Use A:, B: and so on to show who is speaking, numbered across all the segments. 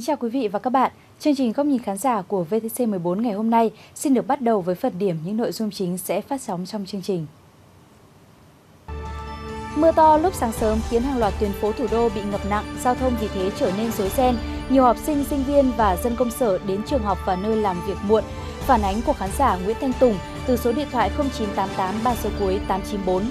A: Kính chào quý vị và các bạn. Chương trình góc nhìn khán giả của VTC 14 ngày hôm nay xin được bắt đầu với phần điểm những nội dung chính sẽ phát sóng trong chương trình. Mưa to lúc sáng sớm khiến hàng loạt tuyến phố thủ đô bị ngập nặng, giao thông vì thế trở nên rối ren. Nhiều học sinh, sinh viên và dân công sở đến trường học và nơi làm việc muộn. Phản ánh của khán giả Nguyễn Thanh Tùng từ số điện thoại 0988 3 số cuối 894.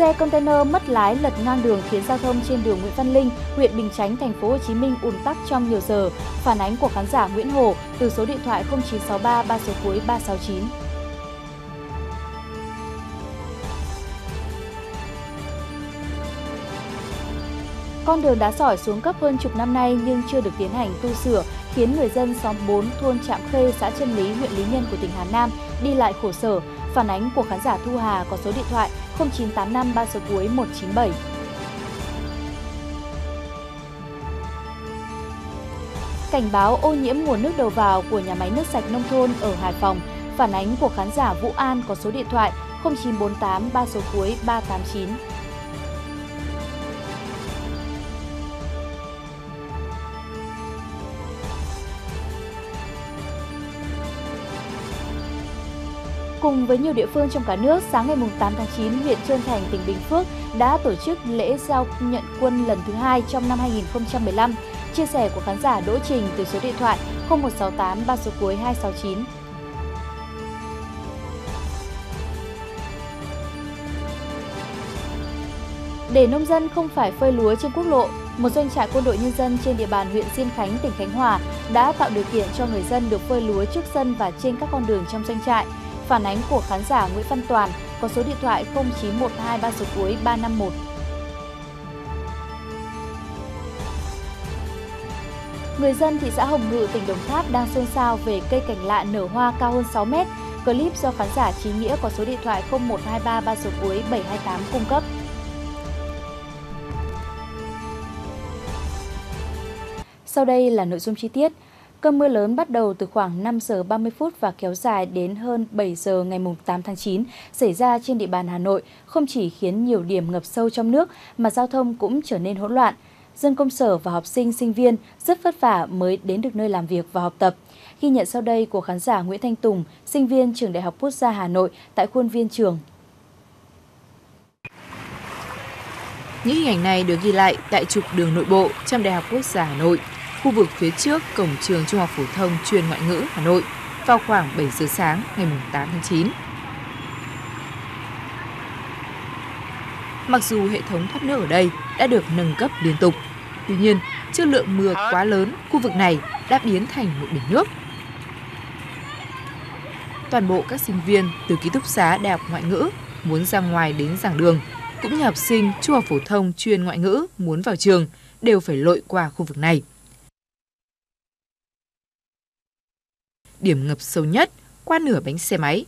A: Xe container mất lái lật ngang đường khiến giao thông trên đường Nguyễn Văn Linh, huyện Bình Chánh, thành phố Hồ Chí Minh ùn tắc trong nhiều giờ. Phản ánh của khán giả Nguyễn Hồ từ số điện thoại 0963 3 số cuối 369. Con đường đá sỏi xuống cấp hơn chục năm nay nhưng chưa được tiến hành tu sửa, khiến người dân xóm 4 thôn Trạm Khê, xã Trân Lý, huyện Lý Nhân của tỉnh Hà Nam đi lại khổ sở. Phản ánh của khán giả Thu Hà có số điện thoại 0985 3 số cuối 197. Cảnh báo ô nhiễm nguồn nước đầu vào của nhà máy nước sạch nông thôn ở Hải Phòng. Phản ánh của khán giả Vũ An có số điện thoại 0948 3 số cuối 389. Cùng với nhiều địa phương trong cả nước, sáng ngày 8 tháng 9, huyện Trơn Thành, tỉnh Bình Phước đã tổ chức lễ giao nhận quân lần thứ hai trong năm 2015. Chia sẻ của khán giả Đỗ Trình từ số điện thoại 0168 3 số cuối 269. Để nông dân không phải phơi lúa trên quốc lộ, một doanh trại quân đội nhân dân trên địa bàn huyện Diên Khánh, tỉnh Khánh Hòa đã tạo điều kiện cho người dân được phơi lúa trước sân và trên các con đường trong doanh trại. Phản ánh của khán giả Nguyễn Văn Toàn có số điện thoại 0912 3 số cuối 351. Người dân thị xã Hồng Ngự, tỉnh Đồng Tháp đang xôn xao về cây cảnh lạ nở hoa cao hơn 6 mét. Clip do khán giả Trí Nghĩa có số điện thoại 0123 3 số cuối 728 cung cấp. Sau đây là nội dung chi tiết. Cơn mưa lớn bắt đầu từ khoảng 5 giờ 30 phút và kéo dài đến hơn 7 giờ ngày 8 tháng 9 xảy ra trên địa bàn Hà Nội không chỉ khiến nhiều điểm ngập sâu trong nước mà giao thông cũng trở nên hỗn loạn. Dân công sở và học sinh, sinh viên rất vất vả mới đến được nơi làm việc và học tập. Ghi nhận sau đây của khán giả Nguyễn Thanh Tùng, sinh viên trường Đại học Quốc gia Hà Nội tại khuôn viên trường.
B: Những hình ảnh này được ghi lại tại trục đường nội bộ trong Đại học Quốc gia Hà Nội khu vực phía trước cổng trường Trung học phổ thông chuyên ngoại ngữ Hà Nội vào khoảng 7 giờ sáng ngày 8 tháng 9. Mặc dù hệ thống thoát nước ở đây đã được nâng cấp liên tục, tuy nhiên trước lượng mưa quá lớn, khu vực này đã biến thành một biển nước. Toàn bộ các sinh viên từ ký túc xá Đại học Ngoại ngữ muốn ra ngoài đến giảng đường, cũng như học sinh trung học phổ thông chuyên ngoại ngữ muốn vào trường đều phải lội qua khu vực này. Điểm ngập sâu nhất qua nửa bánh xe máy.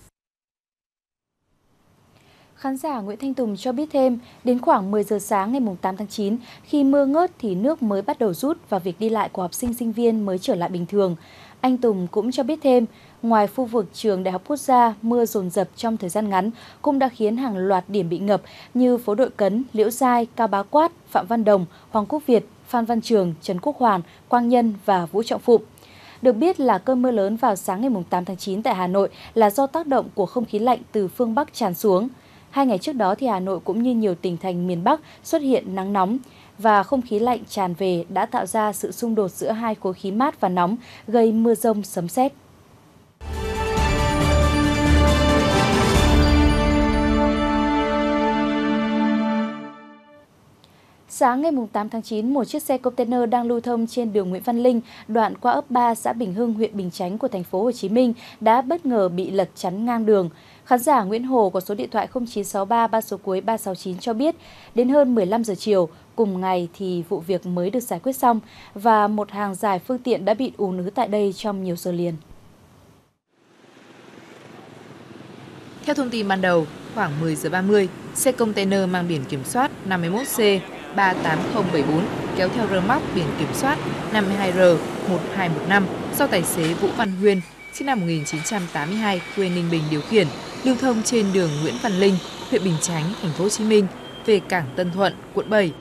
A: Khán giả Nguyễn Thanh Tùng cho biết thêm, đến khoảng 10 giờ sáng ngày 8 tháng 9, khi mưa ngớt thì nước mới bắt đầu rút và việc đi lại của học sinh sinh viên mới trở lại bình thường. Anh Tùng cũng cho biết thêm, ngoài khu vực trường Đại học Quốc gia, mưa dồn dập trong thời gian ngắn cũng đã khiến hàng loạt điểm bị ngập như phố Đội Cấn, Liễu Giai, Cao Bá Quát, Phạm Văn Đồng, Hoàng Quốc Việt, Phan Văn Trường, Trần Quốc Hoàn, Quang Nhân và Vũ Trọng Phụng. Được biết là cơn mưa lớn vào sáng ngày 8 tháng 9 tại Hà Nội là do tác động của không khí lạnh từ phương Bắc tràn xuống. Hai ngày trước đó thì Hà Nội cũng như nhiều tỉnh thành miền Bắc xuất hiện nắng nóng và không khí lạnh tràn về đã tạo ra sự xung đột giữa hai khối khí mát và nóng, gây mưa rông sấm sét. Sáng ngày 8 tháng 9, một chiếc xe container đang lưu thông trên đường Nguyễn Văn Linh, đoạn qua ấp 3 xã Bình Hưng, huyện Bình Chánh của thành phố Hồ Chí Minh đã bất ngờ bị lật chắn ngang đường. Khán giả Nguyễn Hồ có số điện thoại 0963 3 số cuối 369 cho biết, đến hơn 15 giờ chiều cùng ngày thì vụ việc mới được giải quyết xong và một hàng dài phương tiện đã bị ùn ứ tại đây trong nhiều giờ liền.
B: Theo thông tin ban đầu, khoảng 10 giờ 30, xe container mang biển kiểm soát 51C 38074 kéo theo rơ móc biển kiểm soát 52R1215 do tài xế Vũ Văn Huyên, sinh năm 1982, quê Ninh Bình điều khiển, lưu thông trên đường Nguyễn Văn Linh, huyện Bình Chánh, thành phố Hồ Chí Minh về cảng Tân Thuận, quận 7.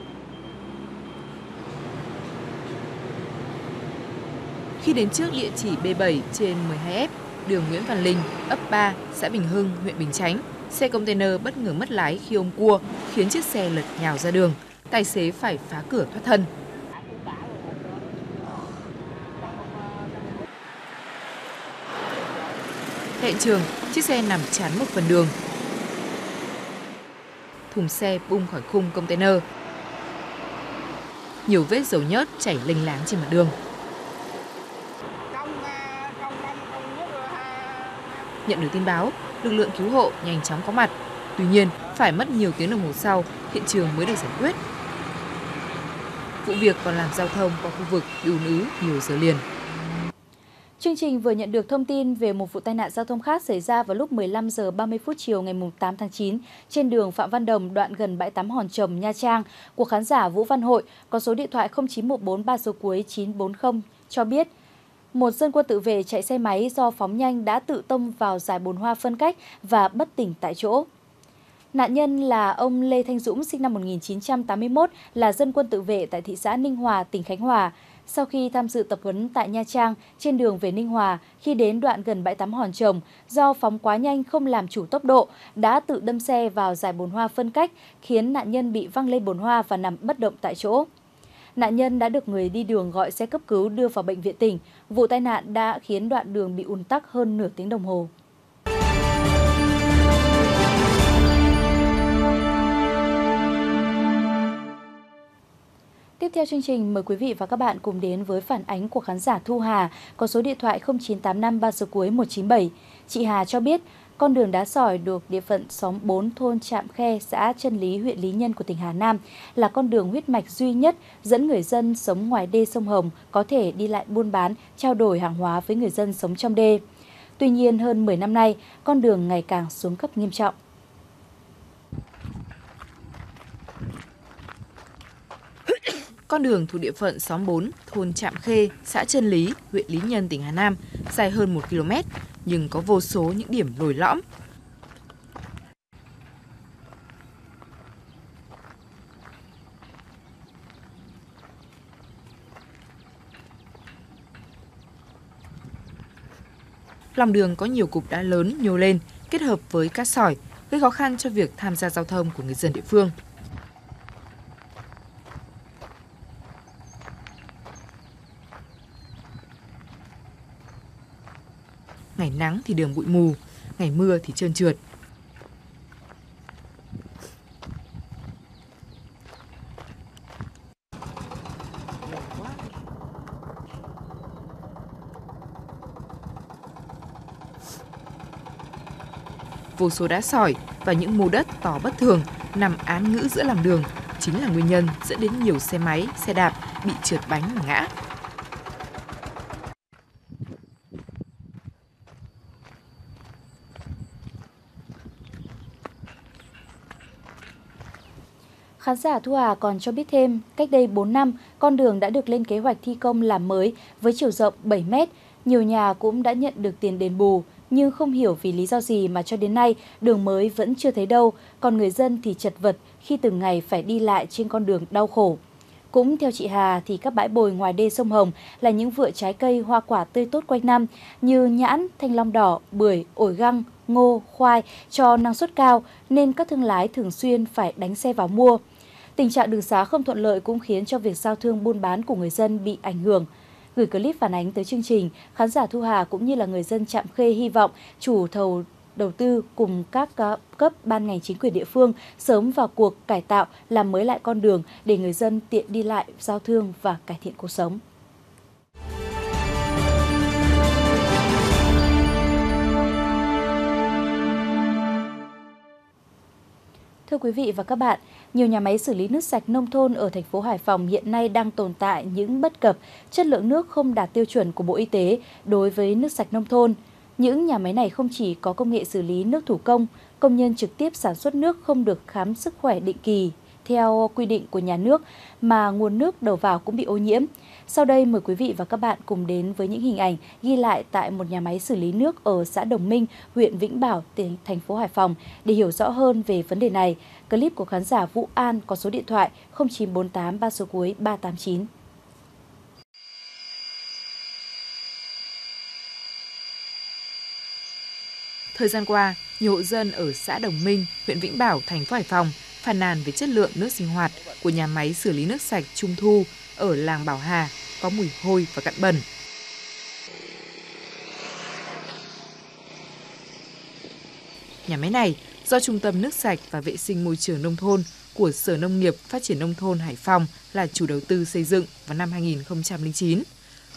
B: Khi đến trước địa chỉ B7 trên 12F, đường Nguyễn Văn Linh, ấp 3, xã Bình Hưng, huyện Bình Chánh, xe container bất ngờ mất lái khi ôm cua, khiến chiếc xe lật nhào ra đường. Tài xế phải phá cửa thoát thân. Hiện trường, chiếc xe nằm chắn một phần đường. Thùng xe bung khỏi khung container. Nhiều vết dầu nhớt chảy lênh láng trên mặt đường. Nhận được tin báo, lực lượng cứu hộ nhanh chóng có mặt. Tuy nhiên, phải mất nhiều tiếng đồng hồ sau, hiện trường mới được giải quyết. Vụ việc còn làm giao thông qua khu vực bị ùn ứ nhiều giờ liền.
A: Chương trình vừa nhận được thông tin về một vụ tai nạn giao thông khác xảy ra vào lúc 15 giờ 30 phút chiều ngày 8 tháng 9 trên đường Phạm Văn Đồng đoạn gần bãi tắm Hòn Trầm, Nha Trang của khán giả Vũ Văn Hội có số điện thoại 0914 3 số cuối 940 cho biết một dân quân tự vệ chạy xe máy do phóng nhanh đã tự tông vào giải bồn hoa phân cách và bất tỉnh tại chỗ. Nạn nhân là ông Lê Thanh Dũng sinh năm 1981 là dân quân tự vệ tại thị xã Ninh Hòa, tỉnh Khánh Hòa. Sau khi tham dự tập huấn tại Nha Trang trên đường về Ninh Hòa, khi đến đoạn gần bãi tắm Hòn Trồng, do phóng quá nhanh không làm chủ tốc độ, đã tự đâm xe vào giải bồn hoa phân cách, khiến nạn nhân bị văng lên bồn hoa và nằm bất động tại chỗ. Nạn nhân đã được người đi đường gọi xe cấp cứu đưa vào bệnh viện tỉnh. Vụ tai nạn đã khiến đoạn đường bị ùn tắc hơn nửa tiếng đồng hồ. Tiếp theo chương trình, mời quý vị và các bạn cùng đến với phản ánh của khán giả Thu Hà có số điện thoại 0985 3 số cuối 197. Chị Hà cho biết, con đường đá sỏi được địa phận xóm 4 thôn Trạm Khe, xã Trân Lý, huyện Lý Nhân của tỉnh Hà Nam là con đường huyết mạch duy nhất dẫn người dân sống ngoài đê sông Hồng có thể đi lại buôn bán, trao đổi hàng hóa với người dân sống trong đê. Tuy nhiên, hơn 10 năm nay, con đường ngày càng xuống cấp nghiêm trọng.
B: Con đường thuộc địa phận xóm 4, thôn Trạm Khê, xã Trân Lý, huyện Lý Nhân, tỉnh Hà Nam, dài hơn 1 km, nhưng có vô số những điểm lồi lõm. Lòng đường có nhiều cục đá lớn nhô lên, kết hợp với cát sỏi, gây khó khăn cho việc tham gia giao thông của người dân địa phương. Nắng thì đường bụi mù, ngày mưa thì trơn trượt. Vô số đá sỏi và những mô đất to bất thường nằm án ngữ giữa lòng đường chính là nguyên nhân dẫn đến nhiều xe máy, xe đạp bị trượt bánh và ngã.
A: Khán giả Thu Hà còn cho biết thêm, cách đây 4 năm, con đường đã được lên kế hoạch thi công làm mới với chiều rộng 7 mét. Nhiều nhà cũng đã nhận được tiền đền bù, nhưng không hiểu vì lý do gì mà cho đến nay đường mới vẫn chưa thấy đâu, còn người dân thì chật vật khi từng ngày phải đi lại trên con đường đau khổ. Cũng theo chị Hà thì các bãi bồi ngoài đê sông Hồng là những vựa trái cây hoa quả tươi tốt quanh năm như nhãn, thanh long đỏ, bưởi, ổi găng, ngô, khoai cho năng suất cao nên các thương lái thường xuyên phải đánh xe vào mua. Tình trạng đường xá không thuận lợi cũng khiến cho việc giao thương buôn bán của người dân bị ảnh hưởng. Gửi clip phản ánh tới chương trình, khán giả Thu Hà cũng như là người dân Trạm Khê hy vọng chủ thầu đầu tư cùng các cấp ban ngành chính quyền địa phương sớm vào cuộc cải tạo làm mới lại con đường để người dân tiện đi lại giao thương và cải thiện cuộc sống. Thưa quý vị và các bạn, nhiều nhà máy xử lý nước sạch nông thôn ở thành phố Hải Phòng hiện nay đang tồn tại những bất cập, chất lượng nước không đạt tiêu chuẩn của Bộ Y tế đối với nước sạch nông thôn. Những nhà máy này không chỉ có công nghệ xử lý nước thủ công, công nhân trực tiếp sản xuất nước không được khám sức khỏe định kỳ theo quy định của nhà nước mà nguồn nước đầu vào cũng bị ô nhiễm. Sau đây mời quý vị và các bạn cùng đến với những hình ảnh ghi lại tại một nhà máy xử lý nước ở xã Đồng Minh, huyện Vĩnh Bảo, tỉnh thành phố Hải Phòng để hiểu rõ hơn về vấn đề này. Clip của khán giả Vũ An có số điện thoại 0948 3 số cuối 389.
B: Thời gian qua, nhiều hộ dân ở xã Đồng Minh, huyện Vĩnh Bảo, thành phố Hải Phòng phàn nàn về chất lượng nước sinh hoạt của nhà máy xử lý nước sạch Trung Thu ở làng Bảo Hà có mùi hôi và cặn bẩn. Nhà máy này do Trung tâm Nước sạch và Vệ sinh Môi trường Nông thôn của Sở Nông nghiệp Phát triển Nông thôn Hải Phòng là chủ đầu tư xây dựng vào năm 2009.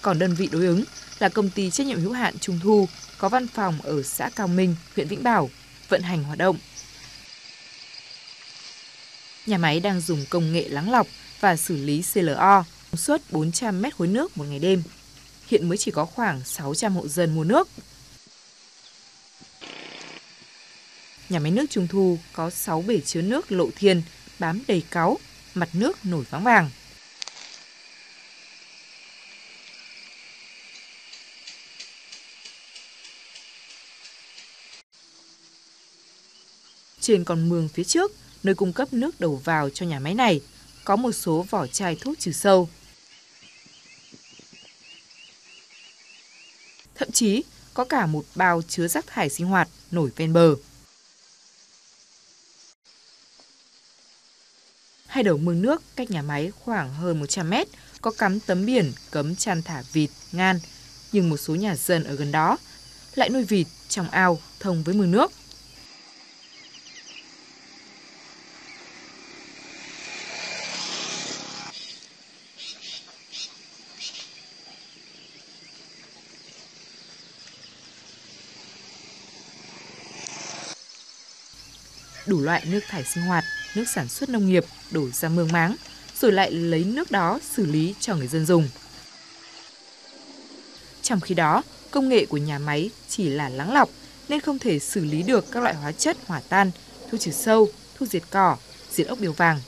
B: Còn đơn vị đối ứng là công ty trách nhiệm hữu hạn Trung Thu có văn phòng ở xã Cao Minh, huyện Vĩnh Bảo, vận hành hoạt động. Nhà máy đang dùng công nghệ lắng lọc và xử lý CLO, công suất 400 mét khối nước một ngày đêm. Hiện mới chỉ có khoảng 600 hộ dân mua nước. Nhà máy nước Trung Thu có 6 bể chứa nước lộ thiên, bám đầy cáu, mặt nước nổi váng vàng. Trên con mương phía trước, nơi cung cấp nước đầu vào cho nhà máy này, có một số vỏ chai thuốc trừ sâu. Thậm chí, có cả một bao chứa rác thải sinh hoạt nổi ven bờ. Hai đầu mương nước cách nhà máy khoảng hơn 100 mét có cắm tấm biển cấm chăn thả vịt, ngan, nhưng một số nhà dân ở gần đó lại nuôi vịt trong ao thông với mương nước. Loại nước thải sinh hoạt, nước sản xuất nông nghiệp đổ ra mương máng, rồi lại lấy nước đó xử lý cho người dân dùng. Trong khi đó, công nghệ của nhà máy chỉ là lắng lọc nên không thể xử lý được các loại hóa chất hỏa tan, thuốc trừ sâu, thuốc diệt cỏ, diệt ốc biếu vàng.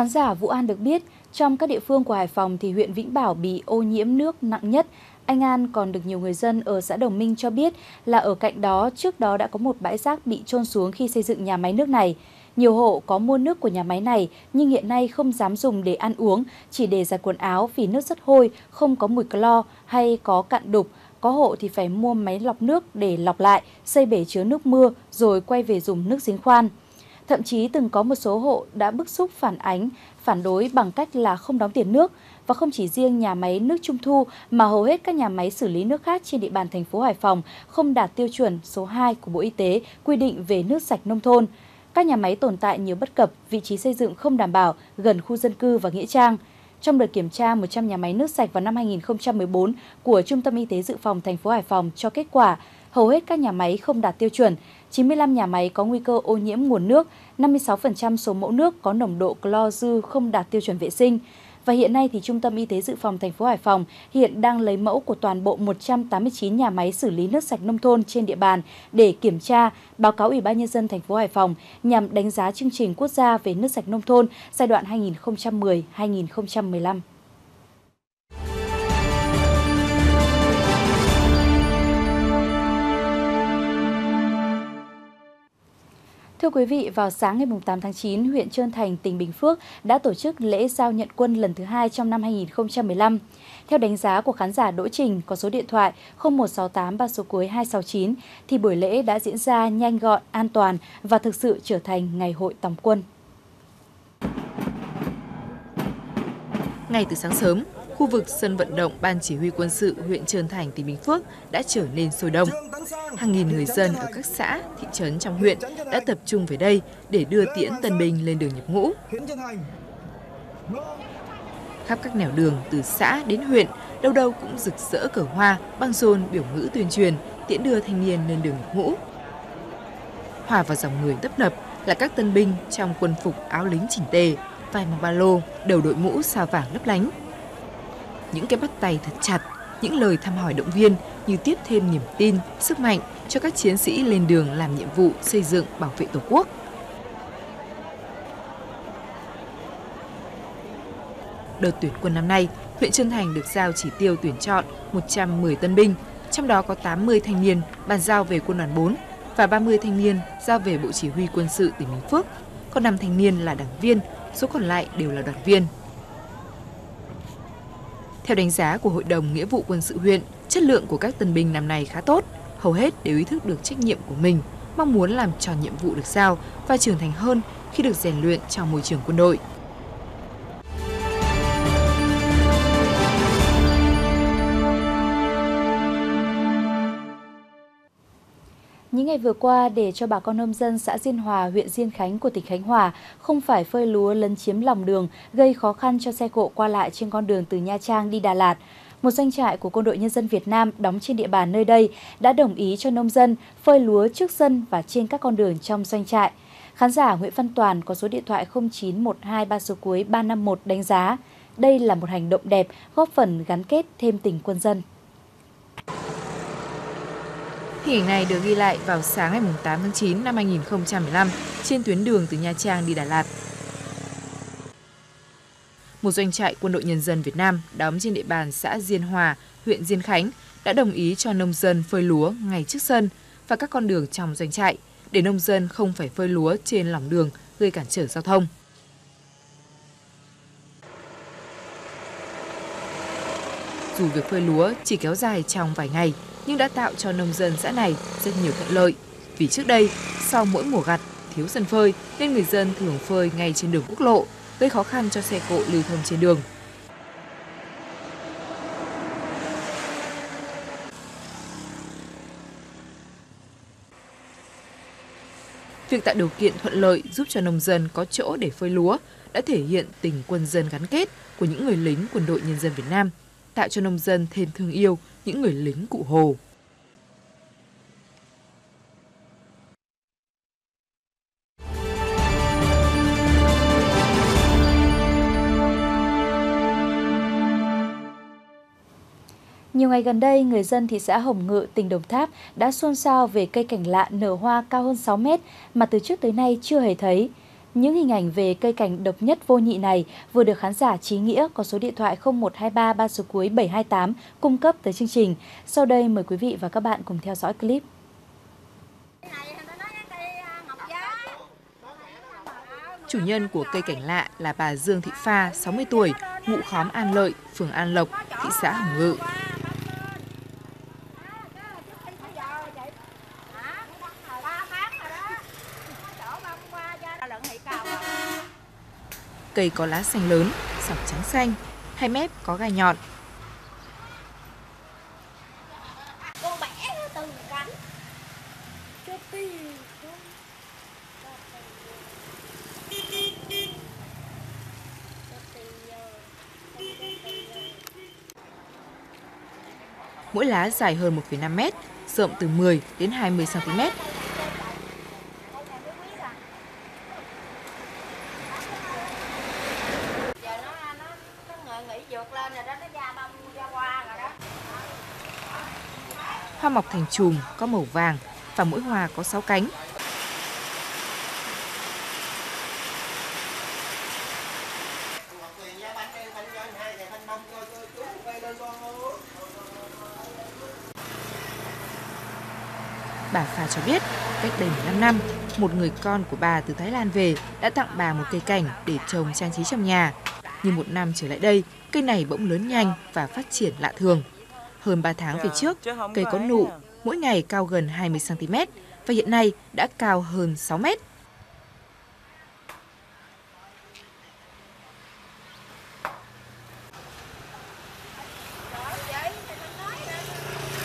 A: Khán giả Vũ An được biết, trong các địa phương của Hải Phòng thì huyện Vĩnh Bảo bị ô nhiễm nước nặng nhất. Anh An còn được nhiều người dân ở xã Đồng Minh cho biết là ở cạnh đó trước đó đã có một bãi rác bị trôn xuống khi xây dựng nhà máy nước này. Nhiều hộ có mua nước của nhà máy này nhưng hiện nay không dám dùng để ăn uống, chỉ để giặt quần áo vì nước rất hôi, không có mùi clo hay có cặn đục. Có hộ thì phải mua máy lọc nước để lọc lại, xây bể chứa nước mưa rồi quay về dùng nước giếng khoan. Thậm chí từng có một số hộ đã bức xúc phản ánh, phản đối bằng cách là không đóng tiền nước và không chỉ riêng nhà máy nước Trung Thu mà hầu hết các nhà máy xử lý nước khác trên địa bàn thành phố Hải Phòng không đạt tiêu chuẩn số 2 của Bộ Y tế quy định về nước sạch nông thôn. Các nhà máy tồn tại nhiều bất cập, vị trí xây dựng không đảm bảo, gần khu dân cư và nghĩa trang. Trong đợt kiểm tra 100 nhà máy nước sạch vào năm 2014 của Trung tâm Y tế Dự phòng thành phố Hải Phòng cho kết quả hầu hết các nhà máy không đạt tiêu chuẩn, 95 nhà máy có nguy cơ ô nhiễm nguồn nước, 56% số mẫu nước có nồng độ clo dư không đạt tiêu chuẩn vệ sinh. Và hiện nay thì Trung tâm Y tế Dự phòng thành phố Hải Phòng hiện đang lấy mẫu của toàn bộ 189 nhà máy xử lý nước sạch nông thôn trên địa bàn để kiểm tra, báo cáo Ủy ban nhân dân thành phố Hải Phòng nhằm đánh giá chương trình quốc gia về nước sạch nông thôn giai đoạn 2010-2015. Thưa quý vị, vào sáng ngày 8 tháng 9, huyện Trơn Thành, tỉnh Bình Phước đã tổ chức lễ giao nhận quân lần thứ hai trong năm 2015. Theo đánh giá của khán giả Đỗ Trình có số điện thoại 0168 3 số cuối 269, thì buổi lễ đã diễn ra nhanh gọn, an toàn và thực sự trở thành ngày hội tòng quân.
B: Ngay từ sáng sớm, khu vực sân vận động Ban Chỉ huy quân sự huyện Trơn Thành, tỉnh Bình Phước đã trở nên sôi động. Hàng nghìn người dân ở các xã, thị trấn trong huyện đã tập trung về đây để đưa tiễn tân binh lên đường nhập ngũ. Khắp các nẻo đường từ xã đến huyện, đâu đâu cũng rực rỡ cờ hoa, băng rôn biểu ngữ tuyên truyền, tiễn đưa thanh niên lên đường nhập ngũ. Hòa vào dòng người tấp nập là các tân binh trong quân phục áo lính chỉnh tề, vai mang ba lô, đầu đội mũ sao vàng lấp lánh, những cái bắt tay thật chặt, những lời thăm hỏi động viên như tiếp thêm niềm tin, sức mạnh cho các chiến sĩ lên đường làm nhiệm vụ xây dựng bảo vệ Tổ quốc. Đợt tuyển quân năm nay, huyện Trân Thành được giao chỉ tiêu tuyển chọn 110 tân binh, trong đó có 80 thanh niên bàn giao về quân đoàn 4 và 30 thanh niên giao về Bộ Chỉ huy quân sự tỉnh Bình Phước. còn 5 thanh niên là đảng viên, số còn lại đều là đoàn viên. Theo đánh giá của Hội đồng Nghĩa vụ quân sự huyện, chất lượng của các tân binh năm nay khá tốt, hầu hết đều ý thức được trách nhiệm của mình, mong muốn làm tròn nhiệm vụ được giao và trưởng thành hơn khi được rèn luyện trong môi trường quân đội.
A: Những ngày vừa qua, để cho bà con nông dân xã Diên Hòa, huyện Diên Khánh của tỉnh Khánh Hòa không phải phơi lúa lấn chiếm lòng đường, gây khó khăn cho xe cộ qua lại trên con đường từ Nha Trang đi Đà Lạt, một doanh trại của Quân đội Nhân dân Việt Nam đóng trên địa bàn nơi đây đã đồng ý cho nông dân phơi lúa trước sân và trên các con đường trong doanh trại. Khán giả Nguyễn Văn Toàn có số điện thoại 09123 số cuối 351 đánh giá đây là một hành động đẹp góp phần gắn kết thêm tình quân dân.
B: Hình ảnh này được ghi lại vào sáng ngày 8 tháng 9 năm 2015 trên tuyến đường từ Nha Trang đi Đà Lạt. Một doanh trại quân đội nhân dân Việt Nam đóng trên địa bàn xã Diên Hòa, huyện Diên Khánh đã đồng ý cho nông dân phơi lúa ngay trước sân và các con đường trong doanh trại để nông dân không phải phơi lúa trên lòng đường gây cản trở giao thông. Dù việc phơi lúa chỉ kéo dài trong vài ngày, nhưng đã tạo cho nông dân xã này rất nhiều thuận lợi. Vì trước đây, sau mỗi mùa gặt, thiếu sân phơi nên người dân thường phơi ngay trên đường quốc lộ, gây khó khăn cho xe cộ lưu thông trên đường. Việc tạo điều kiện thuận lợi giúp cho nông dân có chỗ để phơi lúa đã thể hiện tình quân dân gắn kết của những người lính quân đội nhân dân Việt Nam, tạo cho nông dân thêm thương yêu những người lính cụ Hồ.
A: Nhiều ngày gần đây, người dân thị xã Hồng Ngự, tỉnh Đồng Tháp đã xôn xao về cây cảnh lạ nở hoa cao hơn 6 mét mà từ trước tới nay chưa hề thấy. Những hình ảnh về cây cảnh độc nhất vô nhị này vừa được khán giả Trí Nghĩa có số điện thoại 0123 3 số cuối 728 cung cấp tới chương trình. Sau đây mời quý vị và các bạn cùng theo dõi clip.
B: Chủ nhân của cây cảnh lạ là bà Dương Thị Pha, 60 tuổi, ngụ khóm An Lợi, phường An Lộc, thị xã Hồng Ngự. Cây có lá xanh lớn, sọc trắng xanh, hai mép có gai nhọn.
C: Tiền.
B: Mỗi lá dài hơn 1,5 mét, rộng từ 10 đến 20 cm.
C: Giờ nó nó nó ngợi nghĩ vượt lên rồi đó, nó ra đông ra qua rồi đó.
B: Hoa mọc thành chùm có màu vàng và mỗi hoa có 6 cánh. Bà Phà cho biết, cách đây 15 năm, một người con của bà từ Thái Lan về đã tặng bà một cây cảnh để trồng trang trí trong nhà. Nhưng một năm trở lại đây, cây này bỗng lớn nhanh và phát triển lạ thường. Hơn 3 tháng về trước, cây có nụ, mỗi ngày cao gần 20cm và hiện nay đã cao hơn 6 mét.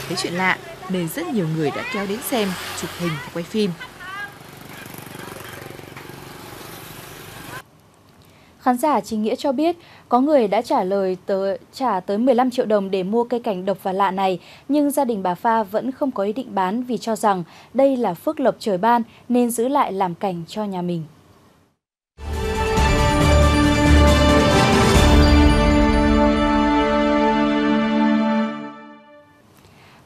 B: Thấy chuyện lạ nên rất nhiều người đã kéo đến xem, chụp hình và quay phim.
A: Khán giả Chính Nghĩa cho biết có người đã trả lời tới, trả tới 15 triệu đồng để mua cây cảnh độc và lạ này, nhưng gia đình bà Pha vẫn không có ý định bán vì cho rằng đây là phước lộc trời ban nên giữ lại làm cảnh cho nhà mình.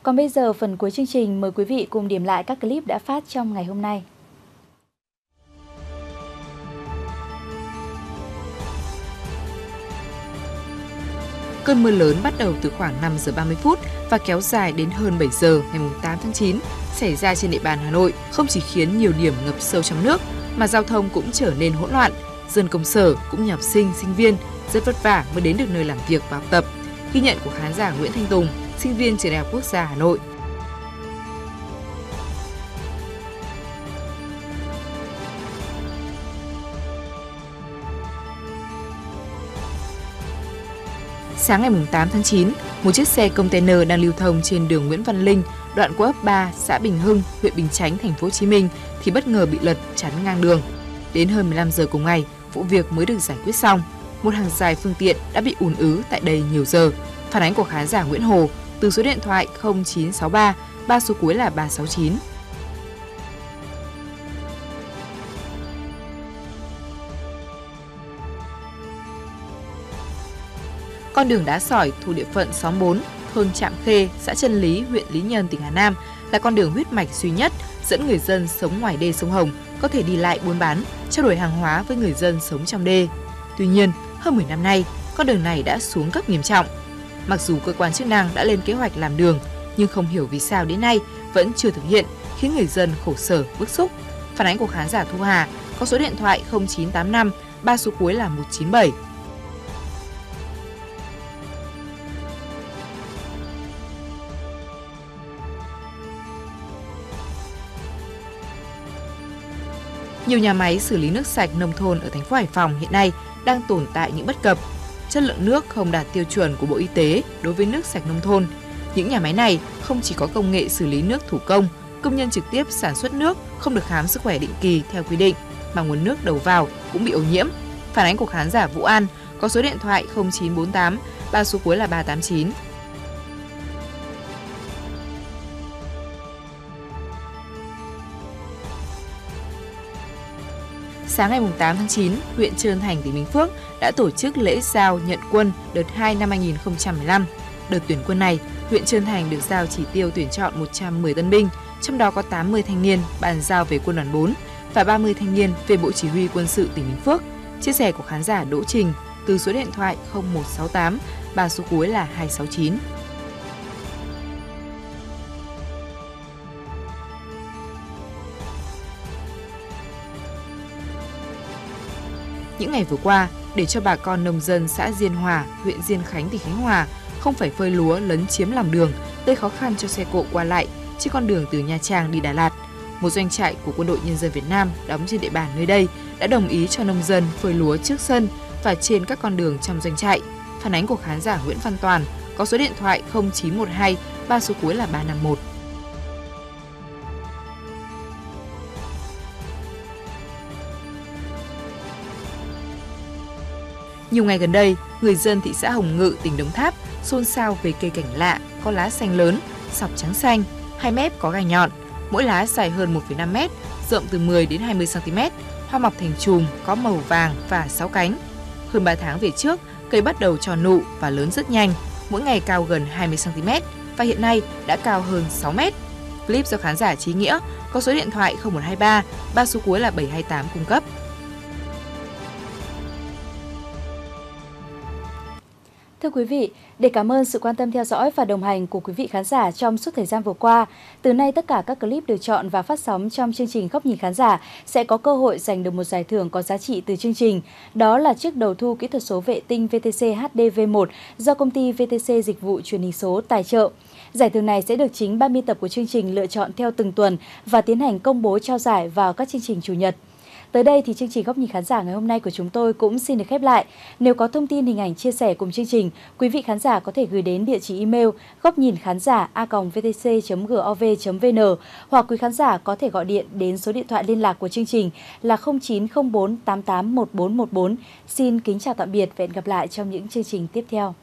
A: Còn bây giờ phần cuối chương trình mời quý vị cùng điểm lại các clip đã phát trong ngày hôm nay.
B: Cơn mưa lớn bắt đầu từ khoảng 5 giờ 30 phút và kéo dài đến hơn 7 giờ ngày 8 tháng 9 xảy ra trên địa bàn Hà Nội không chỉ khiến nhiều điểm ngập sâu trong nước mà giao thông cũng trở nên hỗn loạn. Dân công sở cũng như học sinh, sinh viên rất vất vả mới đến được nơi làm việc và học tập. Ghi nhận của khán giả Nguyễn Thanh Tùng, sinh viên trường Đại học Quốc gia Hà Nội. Sáng ngày 8 tháng 9, một chiếc xe container đang lưu thông trên đường Nguyễn Văn Linh, đoạn qua ấp 3, xã Bình Hưng, huyện Bình Chánh, thành phố Hồ Chí Minh thì bất ngờ bị lật chắn ngang đường. Đến hơn 15 giờ cùng ngày, vụ việc mới được giải quyết xong. Một hàng dài phương tiện đã bị ùn ứ tại đây nhiều giờ. Phản ánh của khán giả Nguyễn Hồ từ số điện thoại 0963 ba số cuối là 369. Con đường đá sỏi thuộc địa phận xóm 4, thôn Trạm Khê, xã Trân Lý, huyện Lý Nhân, tỉnh Hà Nam là con đường huyết mạch duy nhất dẫn người dân sống ngoài đê sông Hồng có thể đi lại buôn bán, trao đổi hàng hóa với người dân sống trong đê. Tuy nhiên, hơn 10 năm nay, con đường này đã xuống cấp nghiêm trọng. Mặc dù cơ quan chức năng đã lên kế hoạch làm đường, nhưng không hiểu vì sao đến nay vẫn chưa thực hiện, khiến người dân khổ sở, bức xúc. Phản ánh của khán giả Thu Hà có số điện thoại 0985 3 số cuối là 197. Nhiều nhà máy xử lý nước sạch nông thôn ở thành phố Hải Phòng hiện nay đang tồn tại những bất cập. Chất lượng nước không đạt tiêu chuẩn của Bộ Y tế đối với nước sạch nông thôn. Những nhà máy này không chỉ có công nghệ xử lý nước thủ công, công nhân trực tiếp sản xuất nước không được khám sức khỏe định kỳ theo quy định, mà nguồn nước đầu vào cũng bị ô nhiễm. Phản ánh của khán giả Vũ An có số điện thoại 0948 ba số cuối là 389. Sáng ngày 8 tháng 9, huyện Trơn Thành, tỉnh Bình Phước đã tổ chức lễ giao nhận quân đợt 2 năm 2015. Đợt tuyển quân này, huyện Trơn Thành được giao chỉ tiêu tuyển chọn 110 tân binh, trong đó có 80 thanh niên bàn giao về quân đoàn 4 và 30 thanh niên về Bộ Chỉ huy Quân sự tỉnh Bình Phước. Chia sẻ của khán giả Đỗ Trình từ số điện thoại 0168 ba số cuối là 269. Những ngày vừa qua, để cho bà con nông dân xã Diên Hòa, huyện Diên Khánh, tỉnh Khánh Hòa không phải phơi lúa lấn chiếm lòng đường, gây khó khăn cho xe cộ qua lại trên con đường từ Nha Trang đi Đà Lạt. Một doanh trại của Quân đội Nhân dân Việt Nam đóng trên địa bàn nơi đây đã đồng ý cho nông dân phơi lúa trước sân và trên các con đường trong doanh trại. Phản ánh của khán giả Nguyễn Văn Toàn có số điện thoại 0912 ba số cuối là 351. Nhiều ngày gần đây, người dân thị xã Hồng Ngự, tỉnh Đồng Tháp xôn xao về cây cảnh lạ có lá xanh lớn, sọc trắng xanh, hai mép có gai nhọn, mỗi lá dài hơn 1,5 mét, rộng từ 10 đến 20 cm, hoa mọc thành chùm có màu vàng và sáu cánh. Hơn 3 tháng về trước, cây bắt đầu cho nụ và lớn rất nhanh, mỗi ngày cao gần 20 cm và hiện nay đã cao hơn 6 mét. Clip do khán giả Trí Nghĩa có số điện thoại 0123, ba số cuối là 728 cung cấp.
A: Thưa quý vị, để cảm ơn sự quan tâm theo dõi và đồng hành của quý vị khán giả trong suốt thời gian vừa qua, từ nay tất cả các clip được chọn và phát sóng trong chương trình Góc nhìn khán giả sẽ có cơ hội giành được một giải thưởng có giá trị từ chương trình. Đó là chiếc đầu thu kỹ thuật số vệ tinh VTC HDV1 do công ty VTC Dịch vụ Truyền hình số tài trợ. Giải thưởng này sẽ được chính ban biên tập của chương trình lựa chọn theo từng tuần và tiến hành công bố trao giải vào các chương trình chủ nhật. Tới đây thì chương trình Góc nhìn khán giả ngày hôm nay của chúng tôi cũng xin được khép lại. Nếu có thông tin hình ảnh chia sẻ cùng chương trình, quý vị khán giả có thể gửi đến địa chỉ email góc nhìn khán giả a.vtc.gov.vn hoặc quý khán giả có thể gọi điện đến số điện thoại liên lạc của chương trình là 0904 88 1414. Xin kính chào tạm biệt và hẹn gặp lại trong những chương trình tiếp theo.